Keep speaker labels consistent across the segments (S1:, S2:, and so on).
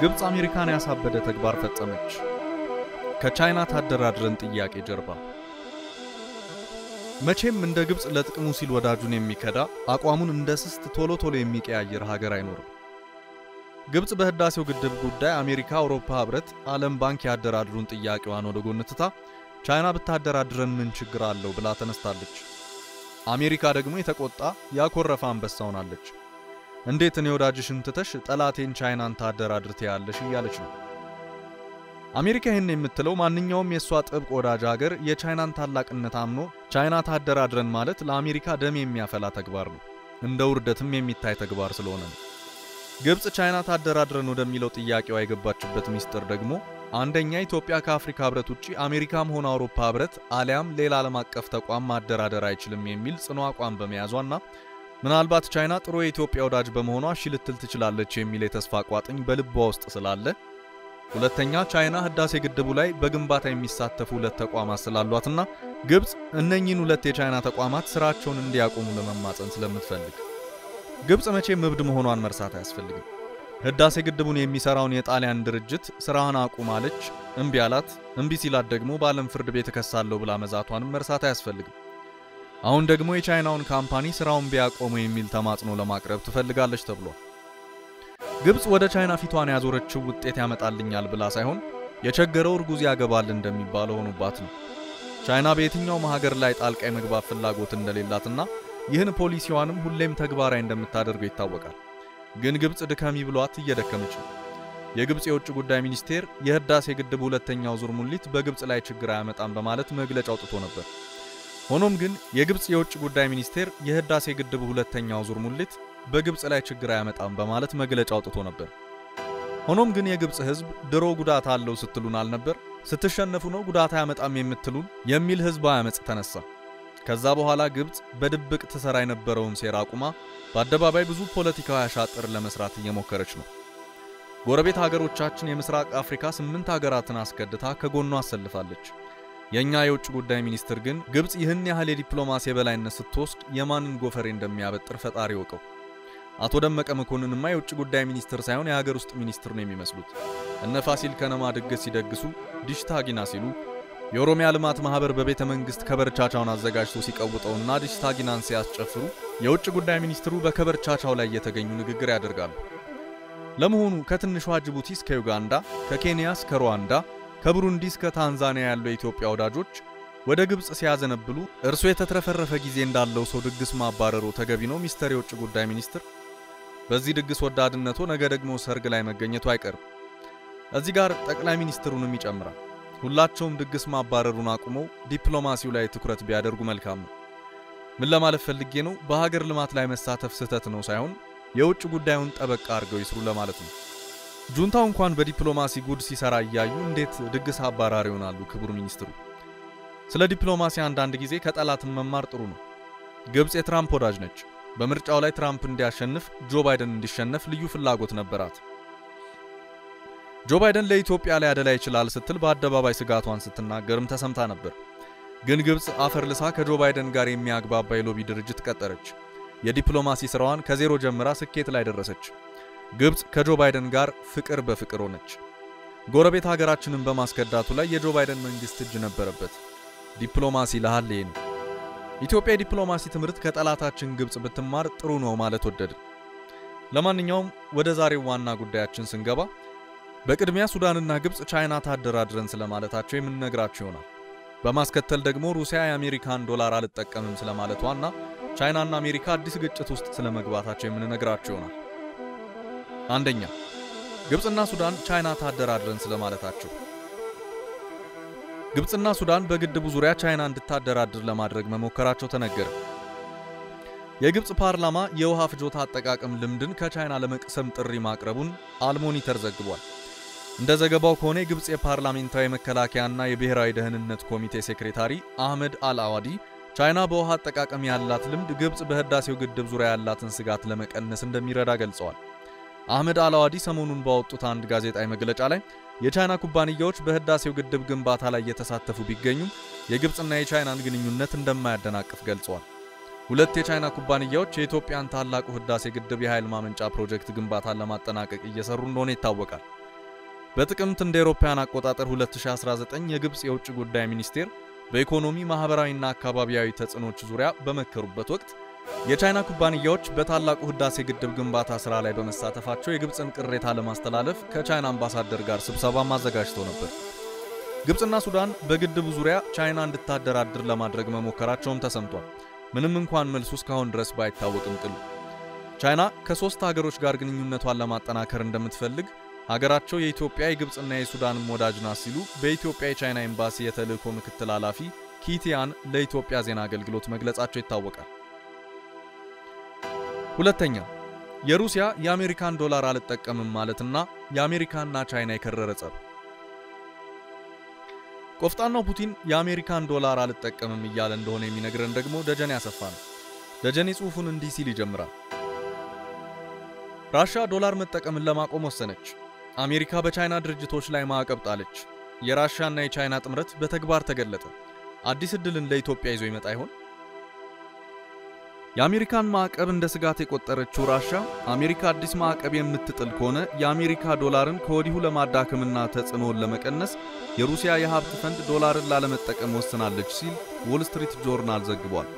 S1: ግብፅ አሜሪካን ያሳበደ ተግባር ፈጸመች። ከቻይና ታደራድረን ጥያቄ ጀርባ መቼም እንደ ግብፅ ለጥቅሙ ሲል ወዳጁን የሚከዳ አቋሙን እንደ ስስት ቶሎ ቶሎ የሚቀያየር ሀገር አይኖርም። ግብፅ በህዳሴው ግድብ ጉዳይ አሜሪካ፣ አውሮፓ ህብረት፣ ዓለም ባንክ ያደራድሩን ጥያቄዋን ወደ ጎን ትታ ቻይና ብታደራድረን ምን ችግር አለው ብላ ተነስታለች። አሜሪካ ደግሞ የተቆጣ ያኮረፈ አንበሳ ሆናለች። እንዴት እኔ ወዳጅሽን ትተሽ ጠላቴን ቻይናን ታደራድር ትያለሽ እያለች ነው። አሜሪካ ይህን የምትለው ማንኛውም የእሷ ጥብቅ ወዳጅ ሀገር የቻይናን ታላቅነት አምኖ ቻይና ታደራድረን ማለት ለአሜሪካ ደም የሚያፈላ ተግባር ነው፣ እንደ ውርደትም የሚታይ ተግባር ስለሆነ ነው። ግብፅ ቻይና ታደራድረን ወደሚለው ጥያቄዋ የገባችበት ሚስጥር ደግሞ አንደኛ ኢትዮጵያ ከአፍሪካ ህብረት ውጪ አሜሪካም ሆነ አውሮፓ ህብረት አሊያም ሌላ ዓለም አቀፍ ተቋም ማደራደር አይችልም የሚል ጽኑ አቋም በመያዟና ምናልባት ቻይና ጥሩ የኢትዮጵያ ወዳጅ በመሆኗ እሺ ልትል ትችላለች የሚል የተስፋ ቋጥኝ በልቧ ውስጥ ስላለ፣ ሁለተኛ ቻይና ህዳሴ ግድቡ ላይ በግንባታ የሚሳተፉ ሁለት ተቋማት ስላሏትና ግብፅ እነኚህን ሁለት የቻይና ተቋማት ስራቸውን እንዲያቆሙ ለመማፀን ስለምትፈልግ ግብፅ መቼም እብድ መሆኗን መርሳት አያስፈልግም። ህዳሴ ግድቡን የሚሰራውን የጣሊያን ድርጅት ስራህን አቁም አለች፣ እምቢ አላት። እምቢ ሲላት ደግሞ በዓለም ፍርድ ቤት እከሳለሁ ብላ መዛቷንም መርሳት አያስፈልግም። አሁን ደግሞ የቻይናውን company ስራውን ቢያቆሙ የሚል ተማጽኖ ለማቅረብ ትፈልጋለች ተብሏል። ግብፅ ወደ ቻይና ፊቷን ያዞረችው ውጤት ያመጣልኛል ብላ ሳይሆን የቸገረው እርጉዝ ያገባል እንደሚባለው ሆኖባት ነው። ቻይና በየትኛውም ሀገር ላይ ጣልቃ የመግባት ፍላጎት እንደሌላትና ይህን ፖሊሲዋንም ሁሌም ተግባራዊ እንደምታደርገው ይታወቃል። ግን ግብፅ ድከሚ ብሏት እየደከመች ነው። የግብፅ የውጭ ጉዳይ ሚኒስቴር የህዳሴ ግድብ ሁለተኛው ዙር ሙሌት በግብፅ ላይ ችግር አያመጣም በማለት መግለጫ አውጥቶ ነበር። ሆኖም ግን የግብፅ የውጭ ጉዳይ ሚኒስቴር የህዳሴ ግድብ ሁለተኛው ዙር ሙሊት በግብፅ ላይ ችግር አያመጣም በማለት መግለጫ አውጥቶ ነበር። ሆኖም ግን የግብፅ ህዝብ ድሮ ጉዳት አለው ስትሉን አልነበር? ስትሸነፉ ነው ጉዳት አያመጣም የምትሉን የሚል ህዝባዊ አመፅ ተነሳ። ከዛ በኋላ ግብፅ በድብቅ ትሰራ የነበረውን ሴራ አቁማ በአደባባይ ብዙ ፖለቲካዊ አሻጥር ለመስራት እየሞከረች ነው። ጎረቤት ሀገሮቻችን የምስራቅ አፍሪካ ስምንት ሀገራትን አስከድታ ከጎኗ አሰልፋለች። የእኛ የውጭ ጉዳይ ሚኒስትር ግን ግብፅ ይህን ያህል የዲፕሎማሲ የበላይነት ስትወስድ የማንን ጎፈሬ እንደሚያበጥር ፈጣሪ ወቀው። አቶ ደመቀ መኮንንማ የውጭ ጉዳይ ሚኒስትር ሳይሆን የሀገር ውስጥ ሚኒስትር ነው የሚመስሉት። እነ ፋሲል ከነማ ድግስ ሲደግሱ ዲሽታ ጊና ሲሉ የኦሮሚያ ልማት ማህበር በቤተ መንግስት ከበርቻቻውን አዘጋጅቶ ሲቀውጠውና ዲሽታ ጊናን ሲያስጨፍሩ የውጭ ጉዳይ ሚኒስትሩ በከበርቻቻው ላይ እየተገኙ ንግግር ያደርጋሉ። ለመሆኑ ከትንሿ ጅቡቲ እስከ ዩጋንዳ፣ ከኬንያ እስከ ሩዋንዳ፣ ከቡሩንዲ እስከ ታንዛኒያ ያለው የኢትዮጵያ ወዳጆች ወደ ግብፅ ሲያዘነብሉ እርሱ የተትረፈረፈ ጊዜ እንዳለው ሰው ድግስ ማባረሩ ተገቢ ነው? ሚስተር የውጭ ጉዳይ ሚኒስትር፣ በዚህ ድግስ ወዳድነቶ ነገ ደግሞ ሰርግ ላይ መገኘቱ አይቀርም። እዚህ ጋር ጠቅላይ ሚኒስትሩንም ይጨምራል። ሁላቸውም ድግስ ማባረሩን አቁመው ዲፕሎማሲው ላይ ትኩረት ቢያደርጉ መልካም ነው። ምን ለማለት ፈልጌ ነው? በሀገር ልማት ላይ መሳተፍ ስህተት ነው ሳይሆን የውጭ ጉዳዩን ጠበቅ አድርገው ይስሩ ለማለት ነው። ጁንታው እንኳን በዲፕሎማሲ ጉድ ሲሰራ እያዩ እንዴት ድግስ አባራሪ ይሆናሉ? ክቡር ሚኒስትሩ፣ ስለ ዲፕሎማሲ አንዳንድ ጊዜ ከጠላትም መማር ጥሩ ነው። ግብፅ የትራምፕ ወዳጅ ነች። በምርጫው ላይ ትራምፕ እንዲያሸንፍ፣ ጆ ባይደን እንዲሸነፍ ልዩ ፍላጎት ነበራት። ጆ ባይደን ለኢትዮጵያ ላይ አደላ ይችላል ስትል በአደባባይ ስጋቷን ስትናገርም ተሰምታ ነበር። ግን ግብፅ አፈር ልሳ ከጆ ባይደን ጋር የሚያግባባ የ lobby ድርጅት ቀጠረች። የዲፕሎማሲ ስራዋን ከዜሮ ጀምራ ስኬት ላይ ደረሰች። ግብፅ ከጆ ባይደን ጋር ፍቅር በፍቅር ሆነች። ጎረቤት ሀገራችንን በማስከዳቱ ላይ የጆ ባይደን መንግስት እጅ ነበረበት። ዲፕሎማሲ ለሃል ነው። ኢትዮጵያ የዲፕሎማሲ ትምህርት ከጠላታችን ግብፅ ብትማር ጥሩ ነው ማለት ወደድን። ለማንኛውም ወደ ዛሬው ዋና ጉዳያችን ስንገባ በቅድሚያ ሱዳንና ግብፅ ቻይና ታደራድረን ስለማለታቸው የምንነግራችሁ ይሆናል። በማስከተል ደግሞ ሩሲያ የአሜሪካን ዶላር አልጠቀምም ስለማለቷና ቻይናና አሜሪካ አዲስ ግጭት ውስጥ ስለመግባታቸው የምንነግራችሁ ይሆናል። አንደኛ ግብፅና ሱዳን ቻይና ታደራድረን ስለማለታቸው። ግብፅና ሱዳን በግድቡ ዙሪያ ቻይና እንድታደራድር ለማድረግ መሞከራቸው ተነገረ። የግብፅ ፓርላማ የውሃ ፍጆታ አጠቃቀም ልምድን ከቻይና ለመቅሰም ጥሪ ማቅረቡን አልሞኒተር ዘግቧል። እንደ ዘገባው ከሆነ የግብፅ የፓርላሜንታዊ መከላከያና የብሔራዊ ደህንነት ኮሚቴ secretary አህመድ አልአዋዲ ቻይና በውሃ አጠቃቀም ያላት ልምድ ግብፅ በህዳሴው ግድብ ዙሪያ ያላትን ስጋት ለመቀነስ እንደሚረዳ ገልጸዋል። አህመድ አልአዋዲ ሰሞኑን ባወጡት አንድ ጋዜጣዊ መግለጫ ላይ የቻይና ኩባንያዎች በህዳሴው ግድብ ግንባታ ላይ እየተሳተፉ ቢገኙም የግብፅና የቻይናን ግንኙነት እንደማያደናቅፍ ገልጸዋል። ሁለት የቻይና ኩባንያዎች የኢትዮጵያን ታላቁ ህዳሴ ግድብ የኃይል ማመንጫ ፕሮጀክት ግንባታን ለማጠናቀቅ እየሰሩ እንደሆነ ይታወቃል። በጥቅምት እንደ አውሮፓውያን አቆጣጠር 2019 የግብፅ የውጭ ጉዳይ ሚኒስቴር በኢኮኖሚ ማህበራዊና አካባቢያዊ ተጽዕኖች ዙሪያ በመከሩበት ወቅት የቻይና ኩባንያዎች በታላቁ ህዳሴ ግድብ ግንባታ ስራ ላይ በመሳተፋቸው የግብፅን ቅሬታ ለማስተላለፍ ከቻይና አምባሳደር ጋር ስብሰባም አዘጋጅተው ነበር። ግብፅና ሱዳን በግድቡ ዙሪያ ቻይና እንድታደራድር ለማድረግ መሞከራቸውም ተሰምቷል። ምንም እንኳን መልሱ እስካሁን ድረስ ባይታወቅም ቅሉ ቻይና ከሶስት ሀገሮች ጋር ግንኙነቷን ለማጠናከር እንደምትፈልግ ሀገራቸው የኢትዮጵያ የግብፅና የሱዳንም ወዳጅ ናት ሲሉ በኢትዮጵያ የቻይና ኤምባሲ የተልእኮ ምክትል ኃላፊ ኪቲያን ለኢትዮጵያ ዜና አገልግሎት መግለጻቸው ይታወቃል። ሁለተኛ የሩሲያ የአሜሪካን ዶላር አልጠቀምም ማለትና የአሜሪካና ቻይና የከረረ ጸብ። ቆፍጣናው ፑቲን የአሜሪካን ዶላር አልጠቀምም እያለ እንደሆነ የሚነግረን ደግሞ ደጀኔ ያሰፋ ነው። ደጀኔ ጽሑፉን እንዲህ ሲል ይጀምራል። ራሻ ዶላር መጠቀምን ለማቆም ወሰነች። አሜሪካ በቻይና ድርጅቶች ላይ ማዕቀብ ጣለች። የራሻና የቻይና ጥምረት በተግባር ተገለጠ። አዲስ ዕድልን ለኢትዮጵያ ይዞ ይመጣ ይሆን? የአሜሪካን ማዕቀብ እንደ ስጋት የቆጠረችው ራሻ አሜሪካ አዲስ ማዕቀብ የምትጥል ከሆነ የአሜሪካ ዶላርን ከወዲሁ ለማዳከምና ተጽዕኖውን ለመቀነስ የሩሲያ የሀብት ፈንድ ዶላርን ላለመጠቀም ወስናለች ሲል Wall Street Journal ዘግቧል።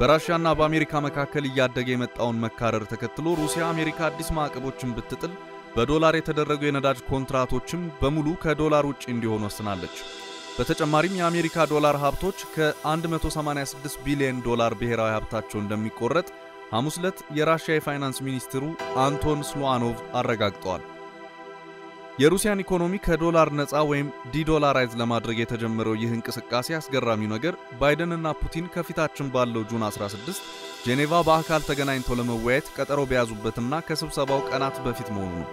S1: በራሽያና በአሜሪካ መካከል እያደገ የመጣውን መካረር ተከትሎ ሩሲያ አሜሪካ አዲስ ማዕቀቦችን ብትጥል በዶላር የተደረጉ የነዳጅ ኮንትራቶችም በሙሉ ከዶላር ውጭ እንዲሆኑ ወስናለች። በተጨማሪም የአሜሪካ ዶላር ሀብቶች ከ186 ቢሊዮን ዶላር ብሔራዊ ሀብታቸው እንደሚቆረጥ ሐሙስ ዕለት የራሽያ የፋይናንስ ሚኒስትሩ አንቶን ስሉአኖቭ አረጋግጠዋል። የሩሲያን ኢኮኖሚ ከዶላር ነፃ ወይም de-dollarize ለማድረግ የተጀመረው ይህ እንቅስቃሴ አስገራሚው ነገር ባይደንና ፑቲን ከፊታችን ባለው June 16 ጄኔቫ በአካል ተገናኝተው ለመወያየት ቀጠሮ በያዙበትና ከስብሰባው ቀናት በፊት መሆኑ ነው።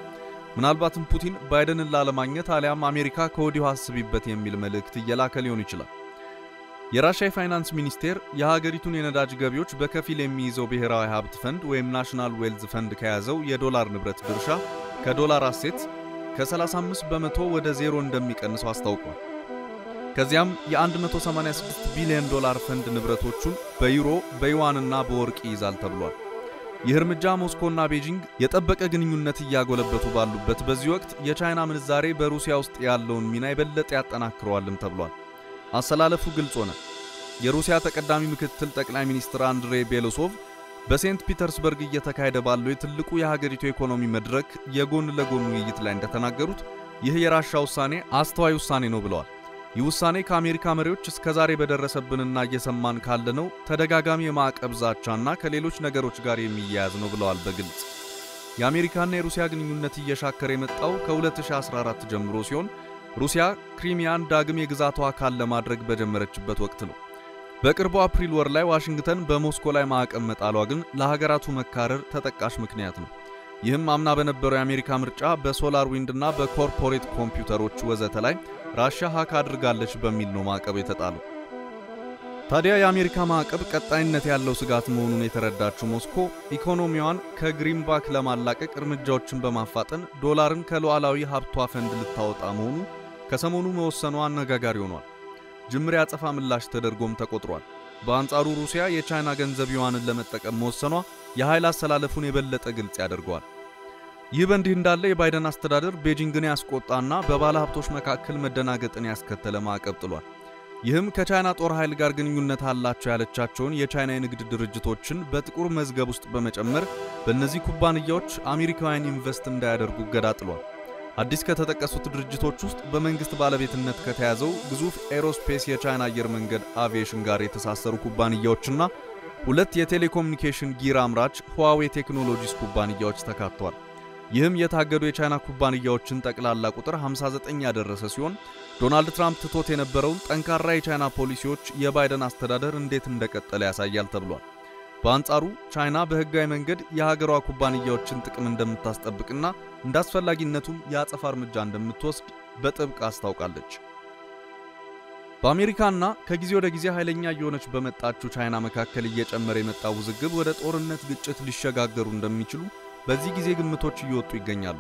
S1: ምናልባትም ፑቲን ባይደንን ላለማግኘት አሊያም አሜሪካ ከወዲሁ አስቢበት የሚል መልእክት እየላከ ሊሆን ይችላል። የራሽያ የፋይናንስ ሚኒስቴር የሀገሪቱን የነዳጅ ገቢዎች በከፊል የሚይዘው ብሔራዊ ሀብት ፈንድ ወይም National Wealth Fund ከያዘው የዶላር ንብረት ድርሻ ከዶላር asset ከ35 በመቶ ወደ ዜሮ እንደሚቀንሰው አስታውቋል። ከዚያም የ186 ቢሊዮን ዶላር ፈንድ ንብረቶቹን በዩሮ በዩዋንና በወርቅ ይይዛል ተብሏል። ይህ እርምጃ ሞስኮና ቤጂንግ የጠበቀ ግንኙነት እያጎለበቱ ባሉበት በዚህ ወቅት የቻይና ምንዛሬ በሩሲያ ውስጥ ያለውን ሚና የበለጠ ያጠናክረዋልም ተብሏል። አሰላለፉ ግልጽ ሆነ። የሩሲያ ተቀዳሚ ምክትል ጠቅላይ ሚኒስትር አንድሬ ቤሎሶቭ በሴንት ፒተርስበርግ እየተካሄደ ባለው የትልቁ የሀገሪቱ ኢኮኖሚ መድረክ የጎን ለጎን ውይይት ላይ እንደተናገሩት ይህ የራሻ ውሳኔ አስተዋይ ውሳኔ ነው ብለዋል። ይህ ውሳኔ ከአሜሪካ መሪዎች እስከዛሬ በደረሰብንና እየሰማን ካለነው ተደጋጋሚ የማዕቀብ ዛቻና ከሌሎች ነገሮች ጋር የሚያያዝ ነው ብለዋል በግልጽ። የአሜሪካና የሩሲያ ግንኙነት እየሻከረ የመጣው ከ2014 ጀምሮ ሲሆን ሩሲያ ክሪሚያን ዳግም የግዛቷ አካል ለማድረግ በጀመረችበት ወቅት ነው። በቅርቡ አፕሪል ወር ላይ ዋሽንግተን በሞስኮ ላይ ማዕቀብ መጣሏ ግን ለሀገራቱ መካረር ተጠቃሽ ምክንያት ነው። ይህም አምና በነበረው የአሜሪካ ምርጫ በ SolarWinds ና በ corporate ኮምፒውተሮች ወዘተ ላይ ራሽያ hack አድርጋለች በሚል ነው ማዕቀብ የተጣለው። ታዲያ የአሜሪካ ማዕቀብ ቀጣይነት ያለው ስጋት መሆኑን የተረዳችው ሞስኮ ኢኮኖሚዋን ከ greenback ለማላቀቅ እርምጃዎችን በማፋጠን ዶላርን ከሉዓላዊ ሀብቷ ፈንድ ልታወጣ መሆኑ ከሰሞኑ መወሰኗ አነጋጋሪ ሆኗል። ጅምር ያጸፋ ምላሽ ተደርጎም ተቆጥሯል። በአንጻሩ ሩሲያ የቻይና ገንዘብ ዩዋንን ለመጠቀም መወሰኗ የኃይል አሰላለፉን የበለጠ ግልጽ ያደርገዋል። ይህ በእንዲህ እንዳለ የባይደን አስተዳደር ቤጂንግን ያስቆጣና በባለ ሀብቶች መካከል መደናገጥን ያስከተለ ማዕቀብ ጥሏል። ይህም ከቻይና ጦር ኃይል ጋር ግንኙነት አላቸው ያለቻቸውን የቻይና የንግድ ድርጅቶችን በጥቁር መዝገብ ውስጥ በመጨመር በእነዚህ ኩባንያዎች አሜሪካውያን ኢንቨስት እንዳያደርጉ እገዳ ጥሏል። አዲስ ከተጠቀሱት ድርጅቶች ውስጥ በመንግስት ባለቤትነት ከተያዘው ግዙፍ aerospace የቻይና አየር መንገድ አቪዬሽን ጋር የተሳሰሩ ኩባንያዎችና ሁለት የቴሌኮሙኒኬሽን gear አምራች Huawei Technologies ኩባንያዎች ተካተዋል። ይህም የታገዱ የቻይና ኩባንያዎችን ጠቅላላ ቁጥር 59 ያደረሰ ሲሆን ዶናልድ ትራምፕ ትቶት የነበረውን ጠንካራ የቻይና ፖሊሲዎች የባይደን አስተዳደር እንዴት እንደቀጠለ ያሳያል ተብሏል። በአንጻሩ ቻይና በህጋዊ መንገድ የሀገሯ ኩባንያዎችን ጥቅም እንደምታስጠብቅና እንደ አስፈላጊነቱም የአጸፋ እርምጃ እንደምትወስድ በጥብቅ አስታውቃለች። በአሜሪካና ከጊዜ ወደ ጊዜ ኃይለኛ እየሆነች በመጣችው ቻይና መካከል እየጨመረ የመጣው ውዝግብ ወደ ጦርነት ግጭት ሊሸጋገሩ እንደሚችሉ በዚህ ጊዜ ግምቶች እየወጡ ይገኛሉ።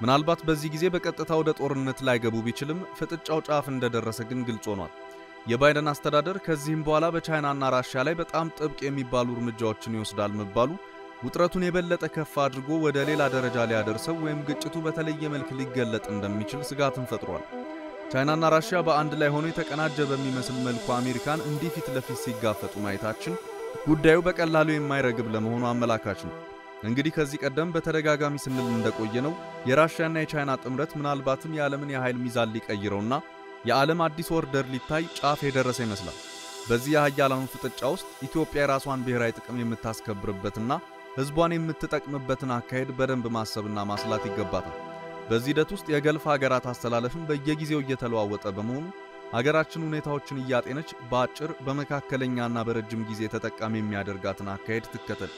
S1: ምናልባት በዚህ ጊዜ በቀጥታ ወደ ጦርነት ላይገቡ ቢችልም ፍጥጫው ጫፍ እንደደረሰ ግን ግልጽ ሆኗል። የባይደን አስተዳደር ከዚህም በኋላ በቻይናና ራሽያ ላይ በጣም ጥብቅ የሚባሉ እርምጃዎችን ይወስዳል መባሉ ውጥረቱን የበለጠ ከፍ አድርጎ ወደ ሌላ ደረጃ ሊያደርሰው ወይም ግጭቱ በተለየ መልክ ሊገለጥ እንደሚችል ስጋትን ፈጥሯል። ቻይናና ራሽያ በአንድ ላይ ሆኖ የተቀናጀ በሚመስል መልኩ አሜሪካን እንዲህ ፊት ለፊት ሲጋፈጡ ማየታችን ጉዳዩ በቀላሉ የማይረግብ ለመሆኑ አመላካች ነው። እንግዲህ ከዚህ ቀደም በተደጋጋሚ ስንል እንደቆየነው የራሽያና የቻይና ጥምረት ምናልባትም የዓለምን የኃይል ሚዛን ሊቀይረውና የዓለም አዲስ order ሊታይ ጫፍ የደረሰ ይመስላል። በዚህ የኃያላኑ ፍጥጫ ውስጥ ኢትዮጵያ የራሷን ብሔራዊ ጥቅም የምታስከብርበትና ሕዝቧን የምትጠቅምበትን አካሄድ በደንብ ማሰብና ማስላት ይገባታል። በዚህ ሂደት ውስጥ የገልፍ ሀገራት አስተላለፍም በየጊዜው እየተለዋወጠ በመሆኑ ሀገራችን ሁኔታዎችን እያጤነች በአጭር በመካከለኛና በረጅም ጊዜ ተጠቃሚ የሚያደርጋትን አካሄድ ትከተል።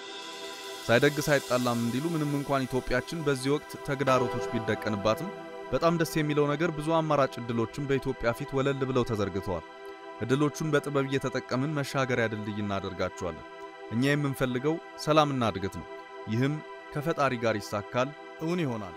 S1: ሳይደግስ አይጣላም እንዲሉ ምንም እንኳን ኢትዮጵያችን በዚህ ወቅት ተግዳሮቶች ቢደቀንባትም በጣም ደስ የሚለው ነገር ብዙ አማራጭ ዕድሎችን በኢትዮጵያ ፊት ወለል ብለው ተዘርግተዋል። ዕድሎቹን በጥበብ እየተጠቀምን መሻገሪያ ድልድይ እናደርጋቸዋለን። እኛ የምንፈልገው ሰላምና እድገት ነው። ይህም ከፈጣሪ ጋር ይሳካል፣ እውን ይሆናል።